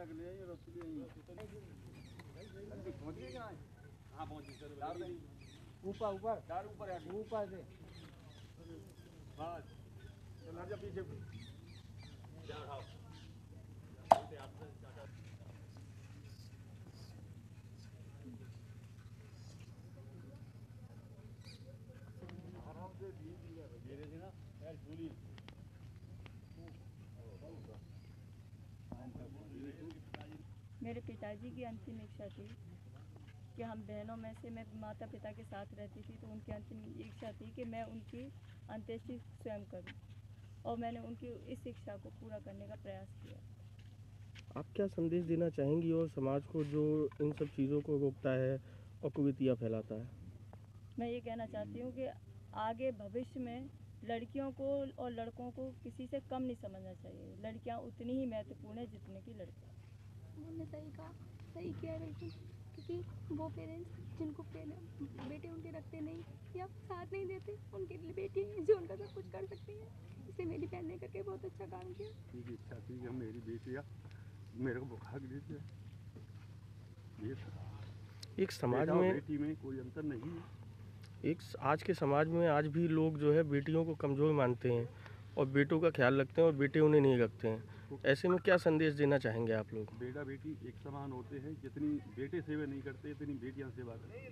रख लिया ये रख लिया पहुँच गए कहाँ हाँ पहुँच ऊपर ऊपर। डाल ऊपर है। ऊपर से। बस। चल जा पीछे। आराम से धीरे धीरे ना यार झूली मेरे पिताजी की अंतिम इच्छा थी कि हम बहनों में से मैं माता पिता के साथ रहती थी तो उनकी अंतिम इच्छा थी कि मैं उनकी अंत्येष्टि स्वयं करूँ। और मैंने उनकी इस इच्छा को पूरा करने का प्रयास किया। आप क्या संदेश देना चाहेंगी और समाज को जो इन सब चीज़ों को रोकता है और कुवितियाँ फैलाता है? मैं ये कहना चाहती हूँ कि आगे भविष्य में लड़कियों को और लड़कों को किसी से कम नहीं समझना चाहिए। लड़कियाँ उतनी ही महत्वपूर्ण है जितने की लड़कियाँ उन्होंने सही कहा सही किया बिल्कुल क्योंकि वो पेरेंट्स जिनको बेटे उनके रखते नहीं या साथ नहीं देते उनके लिए बेटी है जो उनका सब कुछ कर सकती है। इसलिए मेरी बहन ने करके बहुत अच्छा काम किया। की इच्छा थी कि मेरी बेटी या मेरे को बुखा ये एक समाज में बेटी में कोई अंतर नहीं है। एक आज के समाज में आज भी लोग जो है बेटियों को कमज़ोर मानते हैं और बेटों का ख्याल रखते हैं और बेटे उन्हें नहीं रखते हैं। ऐसे में क्या संदेश देना चाहेंगे आप लोग? बेटा बेटी एक समान होते हैं, जितनी बेटे सेवा नहीं करते, इतनी बेटियाँ सेवा करती